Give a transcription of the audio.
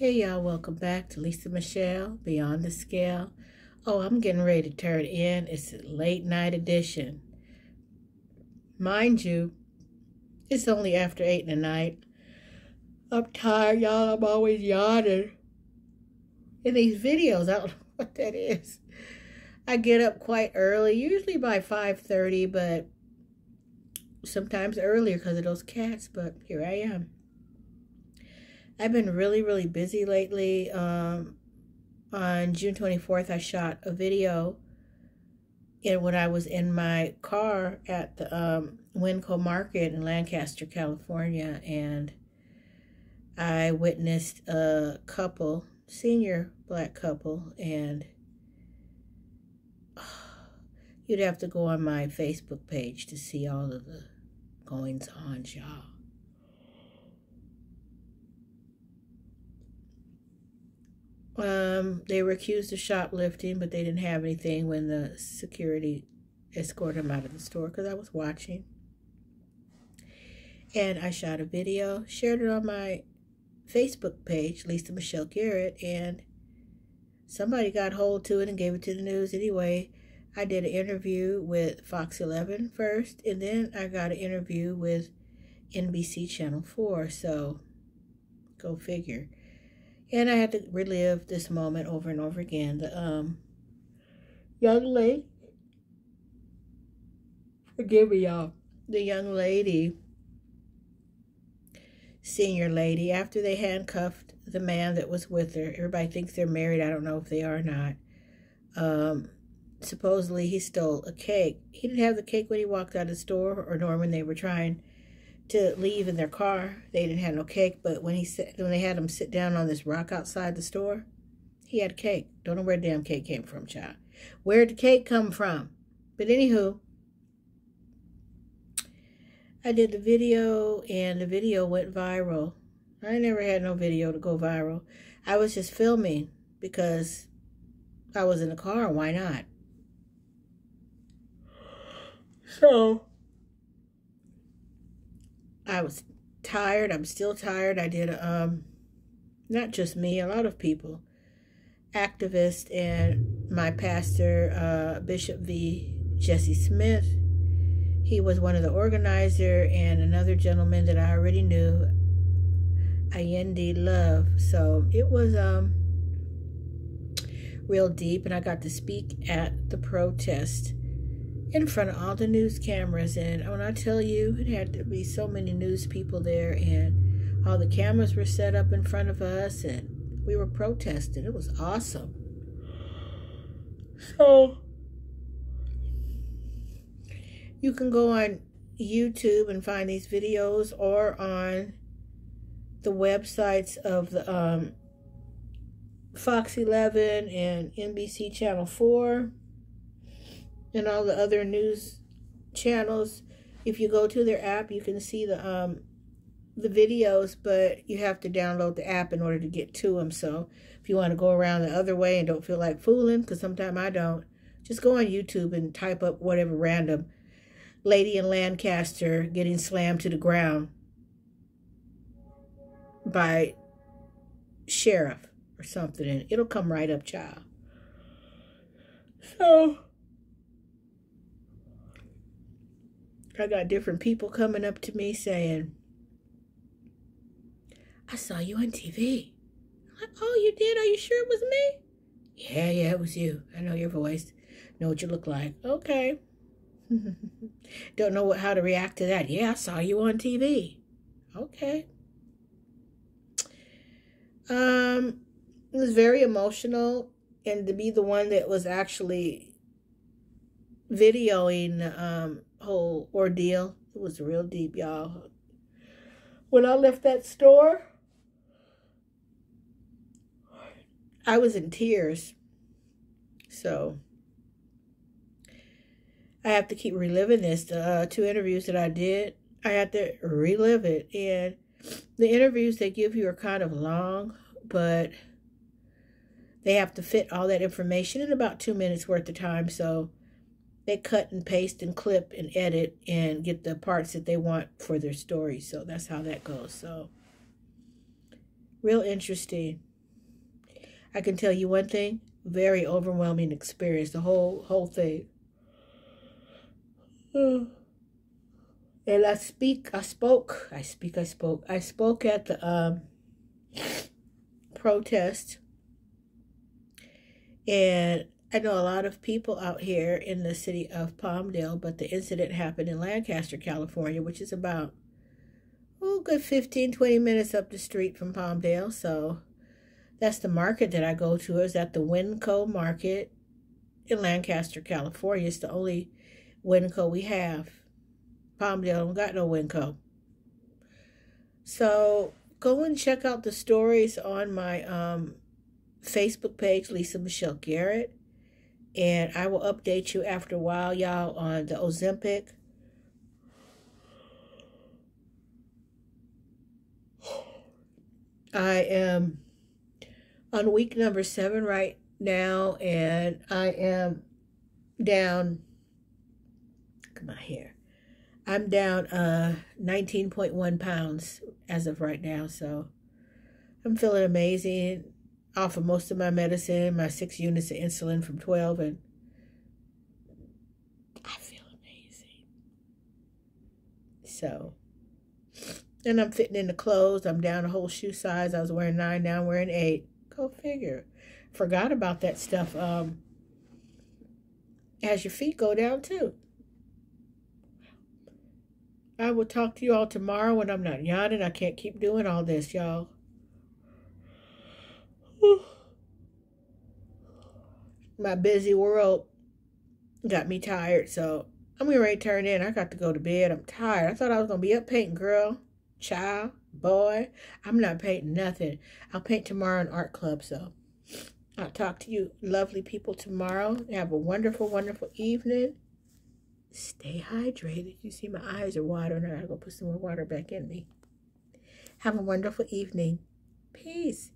Hey y'all, welcome back to Lisa Michelle, Beyond the Scale. Oh, I'm getting ready to turn in. It's a late night edition. Mind you, it's only after 8 in the night. I'm tired, y'all. I'm always yawning. In these videos, I don't know what that is. I get up quite early, usually by 5.30, but sometimes earlier because of those cats, but here I am. I've been really, really busy lately. Um, on June 24th, I shot a video and when I was in my car at the um, Winco Market in Lancaster, California, and I witnessed a couple, senior black couple, and you'd have to go on my Facebook page to see all of the goings on, y'all. Um, they were accused of shoplifting, but they didn't have anything when the security escorted them out of the store because I was watching. And I shot a video, shared it on my Facebook page, Lisa Michelle Garrett, and somebody got hold to it and gave it to the news anyway. I did an interview with Fox 11 first, and then I got an interview with NBC Channel 4, so go figure. And I had to relive this moment over and over again. The um, young lady, forgive me, y'all. The young lady, senior lady, after they handcuffed the man that was with her, everybody thinks they're married. I don't know if they are or not. Um, supposedly he stole a cake. He didn't have the cake when he walked out of the store, or nor when they were trying to leave in their car. They didn't have no cake, but when he said when they had him sit down on this rock outside the store, he had cake. Don't know where damn cake came from, child. Where'd the cake come from? But anywho, I did the video and the video went viral. I never had no video to go viral. I was just filming because I was in the car. Why not? So I was tired. I'm still tired. I did, um, not just me, a lot of people, activists, and my pastor, uh, Bishop V. Jesse Smith. He was one of the organizer and another gentleman that I already knew, Allende Love. So it was um, real deep, and I got to speak at the protest in front of all the news cameras. And when I tell you, it had to be so many news people there, and all the cameras were set up in front of us, and we were protesting. It was awesome. So, you can go on YouTube and find these videos or on the websites of the um, Fox 11 and NBC Channel 4 and all the other news channels. If you go to their app, you can see the um the videos, but you have to download the app in order to get to them. So if you want to go around the other way and don't feel like fooling, because sometimes I don't, just go on YouTube and type up whatever random lady in Lancaster getting slammed to the ground by sheriff or something, and it'll come right up, child. So I got different people coming up to me saying, I saw you on TV. Like, oh, you did? Are you sure it was me? Yeah, yeah, it was you. I know your voice. Know what you look like. Okay. Don't know what, how to react to that. Yeah, I saw you on TV. Okay. Um, it was very emotional, and to be the one that was actually videoing um whole ordeal. It was real deep, y'all. When I left that store, I was in tears. So I have to keep reliving this. The uh, two interviews that I did, I had to relive it. And the interviews they give you are kind of long, but they have to fit all that information in about two minutes worth of time. So they cut and paste and clip and edit and get the parts that they want for their story. So that's how that goes. So real interesting. I can tell you one thing, very overwhelming experience, the whole whole thing. And I speak, I spoke, I speak, I spoke, I spoke at the um, protest. And I know a lot of people out here in the city of Palmdale, but the incident happened in Lancaster, California, which is about, oh, good 15, 20 minutes up the street from Palmdale. So that's the market that I go to is at the Winco Market in Lancaster, California. It's the only Winco we have. Palmdale don't got no Winco. So go and check out the stories on my um, Facebook page, Lisa Michelle Garrett. And I will update you after a while, y'all, on the Ozempic. I am on week number seven right now, and I am down. Come on here. I'm down uh 19.1 pounds as of right now, so I'm feeling amazing. Off of most of my medicine, my six units of insulin from 12, and I feel amazing. So, and I'm fitting in the clothes. I'm down a whole shoe size. I was wearing nine, now I'm wearing eight. Go figure. Forgot about that stuff. Um, as your feet go down too. I will talk to you all tomorrow when I'm not yawning. I can't keep doing all this, y'all. My busy world got me tired, so I'm getting ready to turn in. I got to go to bed. I'm tired. I thought I was going to be up painting, girl, child, boy. I'm not painting nothing. I'll paint tomorrow in art club, so I'll talk to you lovely people tomorrow. Have a wonderful, wonderful evening. Stay hydrated. You see my eyes are watering. I gotta go put some more water back in me. Have a wonderful evening. Peace.